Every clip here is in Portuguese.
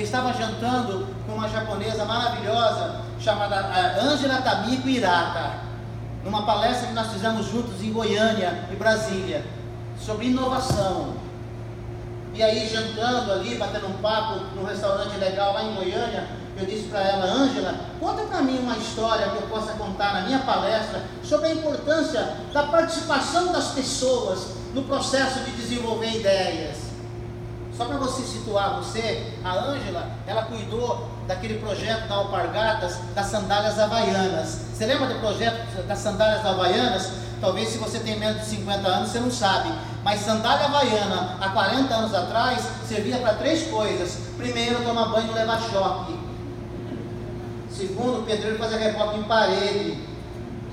eu estava jantando com uma japonesa maravilhosa chamada Angela Tamiko Hirata, numa palestra que nós fizemos juntos em Goiânia e Brasília, sobre inovação. E aí, jantando ali, batendo um papo num restaurante legal lá em Goiânia, eu disse para ela, Ângela, conta para mim uma história que eu possa contar na minha palestra sobre a importância da participação das pessoas no processo de desenvolver ideias. Só para você situar você, a Ângela, ela cuidou daquele projeto da Alpargatas das sandálias havaianas. Você lembra do projeto das sandálias havaianas? Talvez se você tem menos de 50 anos você não sabe. Mas sandália havaiana, há 40 anos atrás, servia para três coisas. Primeiro, tomar banho e levar choque. Segundo, pedreiro fazer reboque em parede.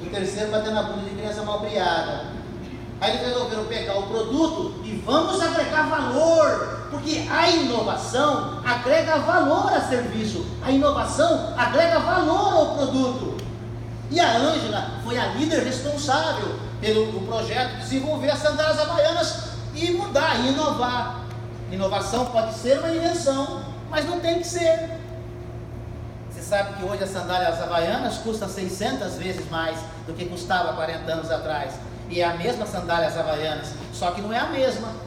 O terceiro, bater na bunda de criança mal criada. Aí eles resolveram pegar o produto e vamos agregar valor, porque a inovação agrega valor a serviço, a inovação agrega valor ao produto. E a Ângela foi a líder responsável pelo projeto desenvolver as sandálias havaianas e mudar, e inovar. Inovação pode ser uma invenção, mas não tem que ser. Você sabe que hoje as sandálias havaianas custam 600 vezes mais do que custava 40 anos atrás. E é a mesma sandália havaianas, só que não é a mesma.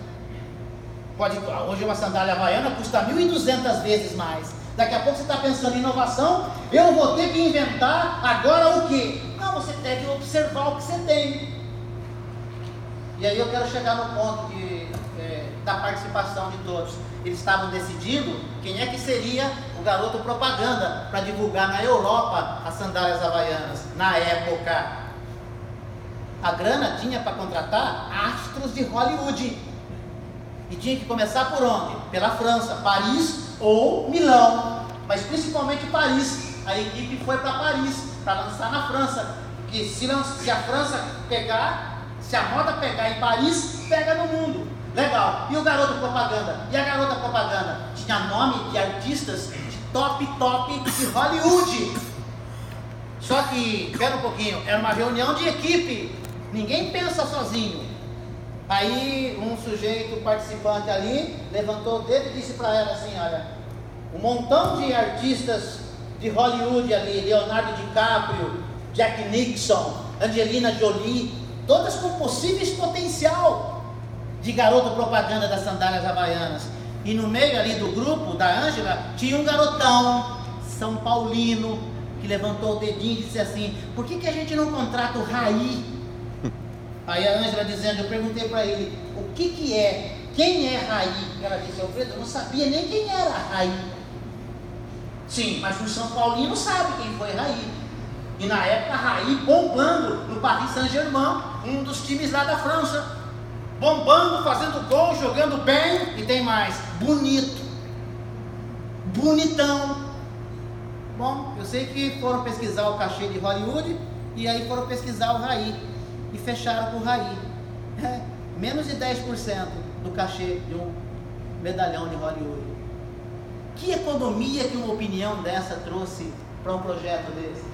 Pode, hoje uma sandália havaiana custa 1.200 vezes mais. Daqui a pouco você está pensando em inovação, eu vou ter que inventar agora o quê? Não, você que observar o que você tem. E aí eu quero chegar no ponto de, é, da participação de todos. Eles estavam decidindo quem é que seria o garoto propaganda para divulgar na Europa as sandálias havaianas, na época a grana tinha para contratar astros de Hollywood. E tinha que começar por onde? Pela França, Paris ou Milão. Mas principalmente Paris. A equipe foi para Paris, para lançar na França. Porque se, se a França pegar, se a moda pegar em Paris, pega no mundo. Legal. E o garoto propaganda? E a garota propaganda? Tinha nome de artistas de top, top de Hollywood. Só que, espera um pouquinho, era uma reunião de equipe. Ninguém pensa sozinho. Aí um sujeito participante ali levantou o dedo e disse para ela assim: Olha, um montão de artistas de Hollywood ali, Leonardo DiCaprio, Jack Nixon, Angelina Jolie, todas com possíveis potencial de garoto propaganda das sandálias havaianas. E no meio ali do grupo da Ângela tinha um garotão, São Paulino, que levantou o dedinho e disse assim: Por que, que a gente não contrata o Raí? Aí a Ângela dizendo, eu perguntei para ele, o que que é? Quem é Raí? Ela disse, Alfredo, eu não sabia nem quem era Raí. Sim, mas o São Paulino sabe quem foi Raí. E na época Raí bombando no Paris Saint-Germain, um dos times lá da França. Bombando, fazendo gol, jogando bem e tem mais, bonito. Bonitão. Bom, eu sei que foram pesquisar o cachê de Hollywood e aí foram pesquisar o Raí e fecharam com o Raí. É, menos de 10% do cachê de um medalhão de Hollywood. Que economia que uma opinião dessa trouxe para um projeto desse?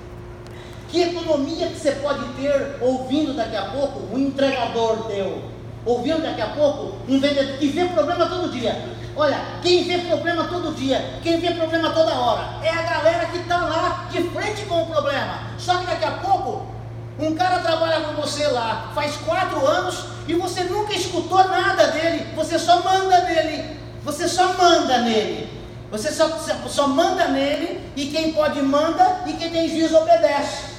Que economia que você pode ter ouvindo daqui a pouco um entregador teu? Ouvindo daqui a pouco um vendedor que vê problema todo dia. Olha, quem vê problema todo dia, quem vê problema toda hora, é a galera que está lá de frente com o problema. Só que daqui a pouco um cara trabalha com você lá faz quatro anos e você nunca escutou nada dele, você só manda nele, você só manda nele, você só, só manda nele e quem pode manda e quem tem juízo obedece.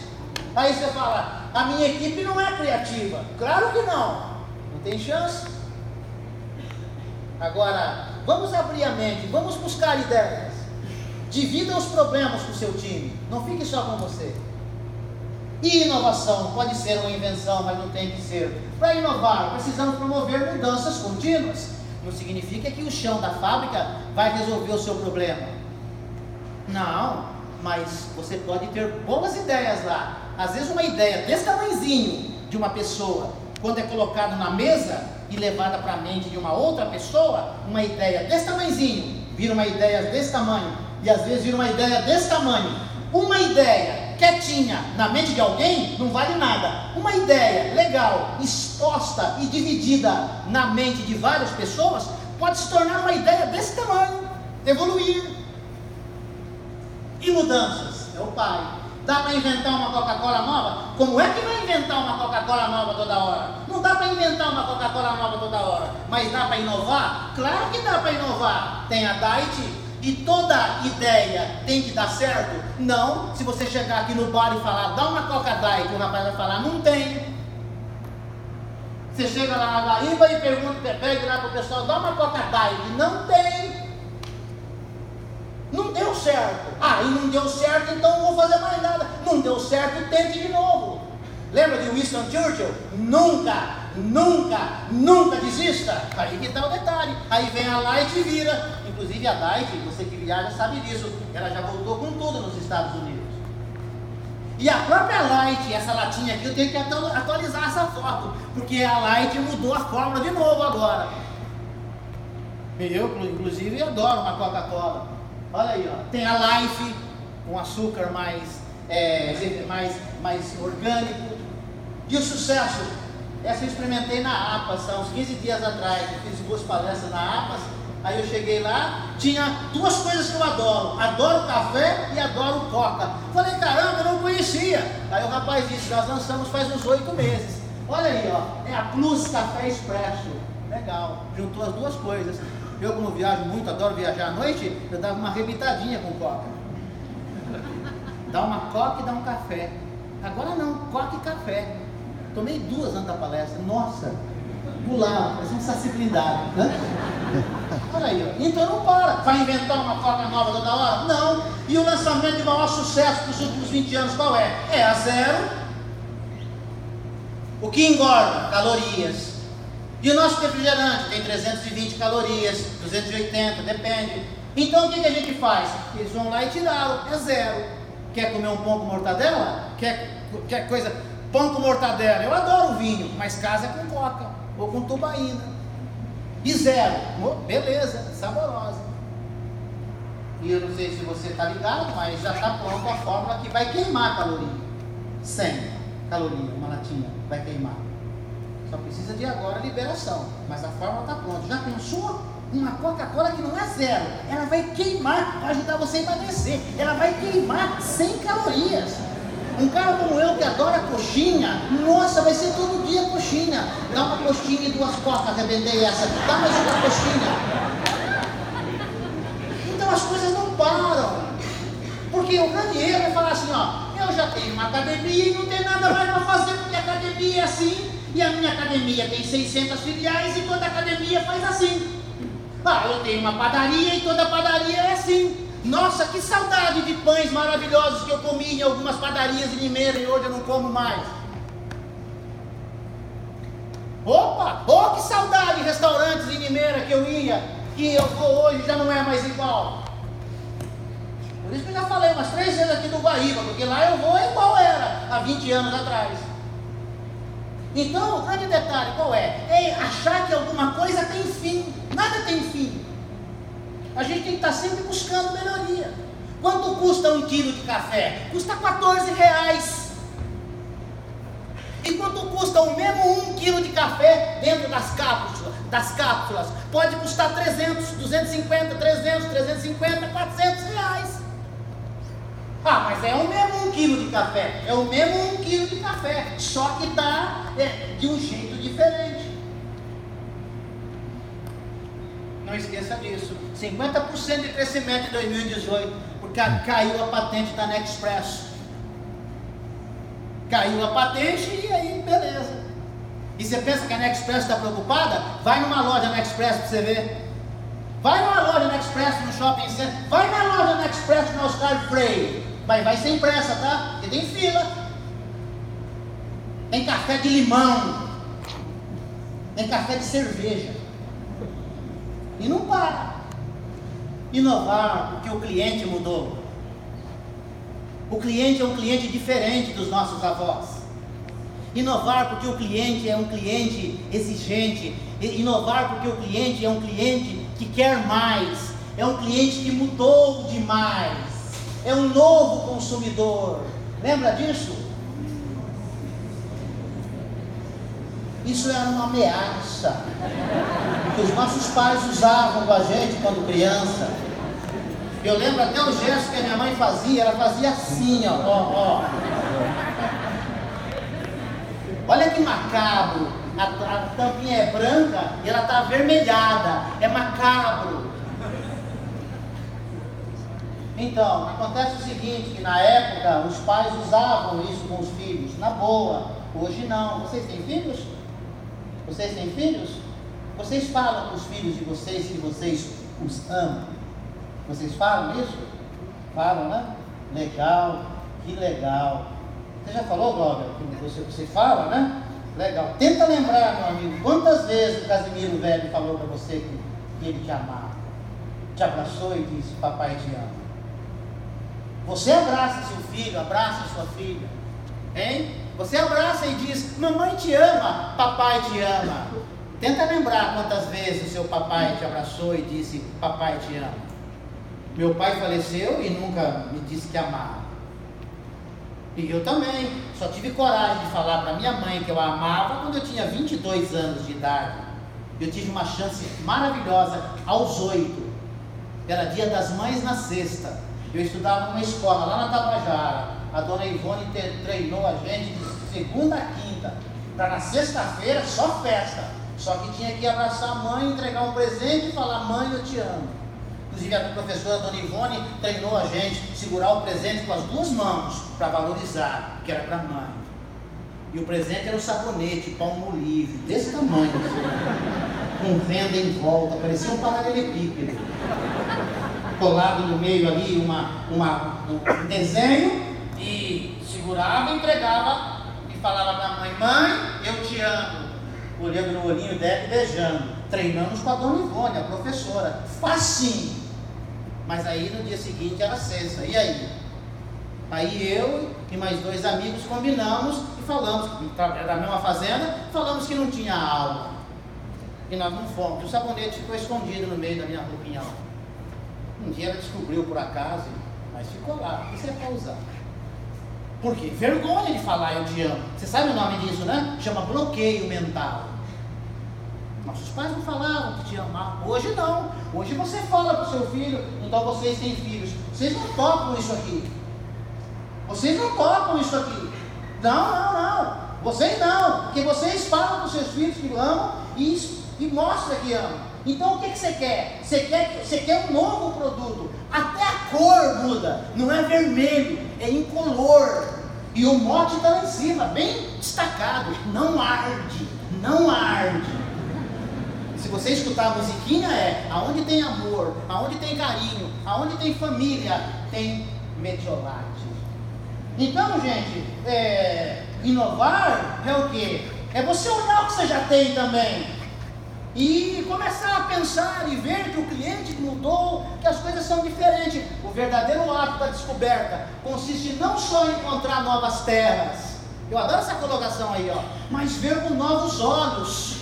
Aí você fala, a minha equipe não é criativa. Claro que não, não tem chance. Agora, vamos abrir a mente, vamos buscar ideias. Divida os problemas com o seu time, não fique só com você. E inovação pode ser uma invenção, mas não tem que ser. Para inovar, precisamos promover mudanças contínuas. Não significa que o chão da fábrica vai resolver o seu problema. Não, mas você pode ter boas ideias lá. Às vezes uma ideia desse tamanhozinho de uma pessoa, quando é colocada na mesa e levada para a mente de uma outra pessoa, uma ideia desse tamanhozinho vira uma ideia desse tamanho e às vezes vira uma ideia desse tamanho. Uma ideia quietinha na mente de alguém não vale nada. Uma ideia legal, exposta e dividida na mente de várias pessoas pode se tornar uma ideia desse tamanho, evoluir. E mudanças? É o pai. Dá para inventar uma Coca-Cola nova? Como é que vai inventar uma Coca-Cola nova toda hora? Não dá para inventar uma Coca-Cola nova toda hora. Mas dá para inovar? Claro que dá para inovar. Tem a Diet e toda ideia tem que dar certo? Não. Se você chegar aqui no bar e falar, dá uma Coca Diet, o rapaz vai falar, não tem. Você chega lá na Guaíba e pergunta, pede lá para o pessoal, dá uma Coca Diet. Não tem. Não deu certo. Ah, e não deu certo, então não vou fazer mais nada. Não deu certo, tente de novo. Lembra de Winston Churchill? Nunca, nunca, nunca desista. Aí que está o detalhe. Aí vem a Light e vira. Inclusive a Light, você que viaja sabe disso. Ela já voltou com tudo nos Estados Unidos. E a própria Light, essa latinha aqui, eu tenho que atualizar essa foto. Porque a Light mudou a fórmula de novo agora. Eu, inclusive, adoro uma Coca-Cola. Olha aí, ó. tem a Life, com açúcar mais, é, mais, mais orgânico. E o sucesso? Essa eu experimentei na APAS, há uns 15 dias atrás. Eu fiz duas palestras na APAS. Aí eu cheguei lá, tinha duas coisas que eu adoro: adoro café e adoro coca. Falei, caramba, eu não conhecia. Aí o rapaz disse: Nós lançamos faz uns oito meses. Olha aí, ó, é a Plus Café Expresso. Legal, juntou as duas coisas. Eu, como viajo muito, adoro viajar à noite, eu dava uma rebitadinha com coca. Dá uma coca e dá um café. Agora não, coca e café. Tomei duas antes da palestra. Nossa, pular, parece um saci blindado. Né? Olha aí, ó. então não para. Vai inventar uma coca nova toda hora? Não. E o lançamento de maior sucesso dos últimos 20 anos qual é? É a zero. O que engorda? Calorias. E o nosso refrigerante tem 320 calorias, 280, depende. Então o que, que a gente faz? Eles vão lá e tiraram, é zero. Quer comer um pão com mortadela? Quer, quer coisa? Pão com mortadela. Eu adoro vinho, mas casa é com coca ou com tubaína. E zero. Beleza, saborosa. E eu não sei se você está ligado, mas já está pronta a fórmula que vai queimar a caloria. 100 calorias, uma latinha, vai queimar. Só precisa de agora liberação. Mas a fórmula está pronta. Já pensou? Uma Coca-Cola que não é zero. Ela vai queimar, vai ajudar você a emagrecer. Ela vai queimar 100 calorias. Um cara como eu que adora coxinha, nossa, vai ser todo dia coxinha. Dá uma coxinha e duas cocas, arrebentei essa. Dá mais uma coxinha. Então as coisas não param. Porque o grande erro é falar assim, ó, eu já tenho uma academia e não tem nada mais para fazer, porque a academia é assim. E a minha academia tem 600 filiais e toda academia faz assim. Ah, eu tenho uma padaria e toda padaria é assim. Nossa, que saudade de pães maravilhosos que eu comi em algumas padarias em Limeira e hoje eu não como mais. Opa, oh, que saudade de restaurantes em Limeira que eu ia, que eu vou hoje já não é mais igual. Por isso que eu já falei umas três vezes aqui no Guaíba, porque lá eu vou igual era há 20 anos atrás. Então, o grande detalhe qual é? É achar que alguma coisa tem fim. Nada tem fim. A gente tem que estar sempre buscando melhoria. Quanto custa um quilo de café? Custa 14 reais. E quanto custa o mesmo um quilo de café dentro das cápsulas? Das cápsulas pode custar 300, 250, 300, 350, 400 reais. Ah, mas é o mesmo um quilo de café. É o mesmo um quilo de café. Só que está é, de um jeito diferente. Não esqueça disso. 50% de crescimento em 2018. Porque caiu a patente da Nexpress. Caiu a patente e aí, beleza. E você pensa que a Nexpress está preocupada? Vai numa loja Nexpress para você ver. Vai numa loja Nexpress no shopping center. Vai na loja Nexpress no Oscar Freire. Mas vai sem pressa, tá? Porque tem fila. Tem café de limão. Tem café de cerveja. E não para. Inovar porque o cliente mudou. O cliente é um cliente diferente dos nossos avós. Inovar porque o cliente é um cliente exigente. Inovar porque o cliente é um cliente que quer mais. É um cliente que mudou demais é um novo consumidor. Lembra disso? Isso era uma ameaça que os nossos pais usavam com a gente quando criança. Eu lembro até o gesto que a minha mãe fazia, ela fazia assim, ó, ó, ó. Olha que macabro. A, a tampinha é branca e ela está avermelhada. É macabro. Então, acontece o seguinte, que na época os pais usavam isso com os filhos, na boa. Hoje não. Vocês têm filhos? Vocês têm filhos? Vocês falam com os filhos de vocês que vocês os amam? Vocês falam isso? Falam, né? Legal, que legal. Você já falou, Glória? Você, você fala, né? Legal. Tenta lembrar, meu amigo, quantas vezes o Casimiro velho falou para você que, que ele te amava, te abraçou e disse: Papai te ama. Você abraça seu filho, abraça sua filha, hein? Você abraça e diz: Mamãe te ama, papai te ama. Tenta lembrar quantas vezes o seu papai te abraçou e disse: Papai te ama. Meu pai faleceu e nunca me disse que amava. E eu também. Só tive coragem de falar para minha mãe que eu a amava quando eu tinha 22 anos de idade. Eu tive uma chance maravilhosa aos oito. Era dia das mães na sexta. Eu estudava numa escola lá na Tabajara. A dona Ivone treinou a gente de segunda a quinta. Para na sexta-feira só festa. Só que tinha que abraçar a mãe, entregar um presente e falar: Mãe, eu te amo. Inclusive a professora Dona Ivone treinou a gente segurar o presente com as duas mãos para valorizar, que era para a mãe. E o presente era o sabonete, palmo livre, desse tamanho, com venda em volta, parecia um paralelepípedo. Colado no meio ali uma, uma, um desenho segurava, entregava e falava para a mãe, mãe, eu te amo. Olhando no olhinho dela e beijando. Treinamos com a dona Ivone, a professora. Facinho. Mas aí no dia seguinte era sexta. E aí? Aí eu e mais dois amigos combinamos e falamos, da mesma fazenda, falamos que não tinha aula. E nós não fomos. O sabonete ficou escondido no meio da minha roupinha. Um dia ela descobriu por acaso, mas ficou lá. Isso é para usar. Por quê? Vergonha de falar eu te amo. Você sabe o nome disso, né? Chama bloqueio mental. Nossos pais não falavam que te amavam. Hoje não. Hoje você fala para o seu filho, então vocês têm filhos. Vocês não tocam isso aqui. Vocês não tocam isso aqui. Não, não, não. Vocês não. Porque vocês falam para os seus filhos que amam e, e mostra que amam. Então o que, que você quer? Você quer? Você quer um novo produto. Até a cor muda. Não é vermelho, é incolor. E o mote está lá em cima, bem destacado. Não arde, não arde. Se você escutar a musiquinha, é aonde tem amor, aonde tem carinho, aonde tem família, tem metiolate. Então, gente, é, inovar é o que? É você olhar o que você já tem também. E começar a pensar e ver que o cliente mudou, que as coisas são diferentes. O verdadeiro ato da descoberta consiste não só em encontrar novas terras, eu adoro essa colocação aí, ó, mas ver com novos olhos.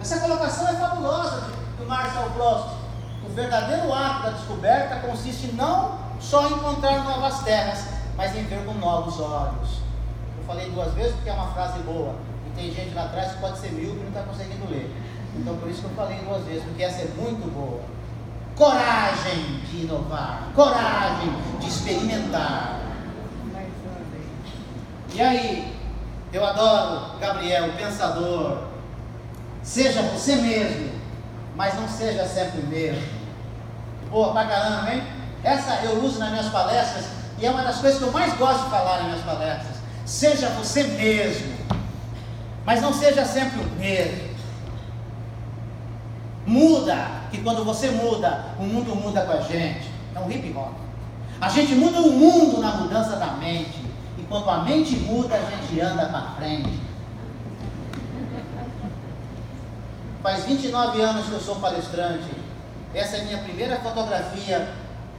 Essa colocação é fabulosa do Marcel Proust. O verdadeiro ato da descoberta consiste não só em encontrar novas terras, mas em ver com novos olhos. Eu falei duas vezes porque é uma frase boa. Tem gente lá atrás que pode ser mil que não está conseguindo ler. Então por isso que eu falei duas vezes, porque essa é muito boa. Coragem de inovar, coragem de experimentar. E aí, eu adoro Gabriel, o pensador, Seja você mesmo, mas não seja sempre o mesmo. Boa pra caramba, hein? Essa eu uso nas minhas palestras e é uma das coisas que eu mais gosto de falar nas minhas palestras. Seja você mesmo, mas não seja sempre o mesmo. Muda, que quando você muda, o mundo muda com a gente. É um hip hop. A gente muda o mundo na mudança da mente. E quando a mente muda, a gente anda para frente. Faz 29 anos que eu sou palestrante. Essa é a minha primeira fotografia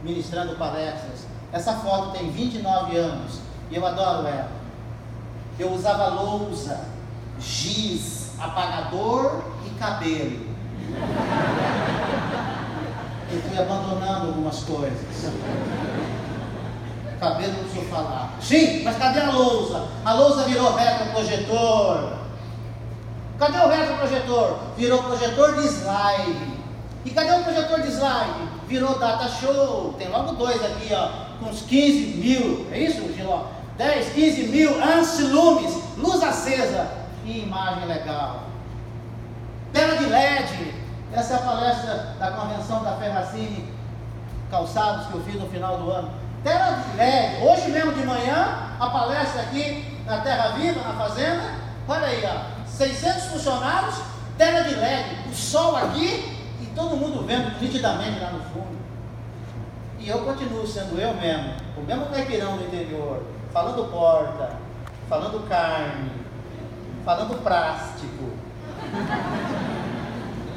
ministrando palestras. Essa foto tem 29 anos e eu adoro ela. Eu usava lousa, giz, apagador e cabelo. Eu fui abandonando algumas coisas. Cabelo não preciso falar. Sim, mas cadê a lousa? A lousa virou retroprojetor. Cadê o retroprojetor? Virou projetor de slide. E cadê o projetor de slide? Virou data show. Tem logo dois aqui, ó, com uns 15 mil. É isso, Giló? 10, 15 mil ancilumes, luz acesa e imagem legal. Tela de LED. Essa é a palestra da convenção da Ferracine Calçados que eu fiz no final do ano. Tela de LED. Hoje mesmo de manhã, a palestra aqui na Terra Viva, na Fazenda. Olha aí, ó. 600 funcionários, tela de LED. O sol aqui e todo mundo vendo nitidamente lá no fundo. E eu continuo sendo eu mesmo, o mesmo caipirão do interior, falando porta, falando carne, falando plástico.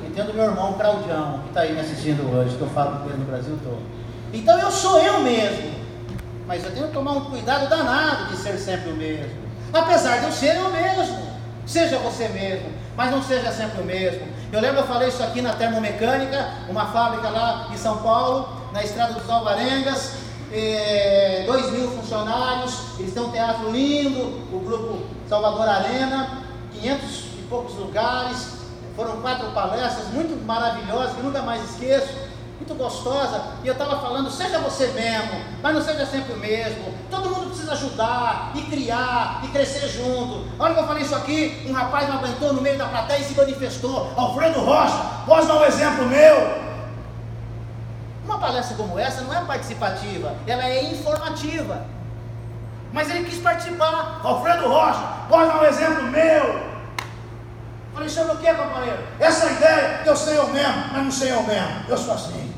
E tendo meu irmão Claudião, que está aí me assistindo hoje, que eu falo com ele no Brasil todo. Então eu sou eu mesmo, mas eu tenho que tomar um cuidado danado de ser sempre o mesmo. Apesar de eu ser eu mesmo. Seja você mesmo, mas não seja sempre o mesmo. Eu lembro, eu falei isso aqui na Termomecânica, uma fábrica lá em São Paulo, na estrada dos Alvarengas, é, dois mil funcionários, eles têm um teatro lindo, o grupo Salvador Arena, 500 e poucos lugares, foram quatro palestras muito maravilhosas, que nunca mais esqueço muito gostosa, e eu estava falando, seja você mesmo, mas não seja sempre o mesmo. Todo mundo precisa ajudar, e criar, e crescer junto. Olha que eu falei isso aqui, um rapaz me aguentou no meio da plateia e se manifestou. Alfredo Rocha, posso dar um exemplo meu? Uma palestra como essa não é participativa, ela é informativa. Mas ele quis participar. Alfredo Rocha, pode dar um exemplo meu? Falei, sobre o que, companheiro? Essa ideia eu sei eu mesmo, mas não sei eu mesmo. Eu sou assim.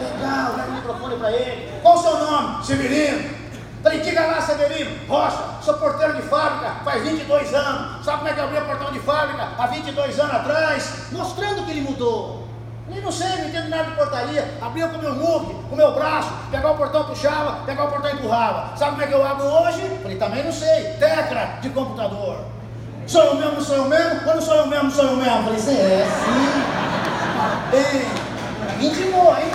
Legal, dá o microfone para ele. Qual o seu nome? Severino. Falei, diga lá, Severino. Rocha, sou porteiro de fábrica faz 22 anos. Sabe como é que eu abri o portão de fábrica há 22 anos atrás? Mostrando que ele mudou. Falei, não sei, não entendo nada de portaria. Abria com o meu mug, com o meu braço, pegava o portão, puxava, pegava o portão e empurrava. Sabe como é que eu abro hoje? Falei, também não sei. Tecla de computador. Sou eu mesmo, sou eu mesmo? Ou não sou eu mesmo, sou eu mesmo? Falei, você é, sim. Bem, intimou, hein?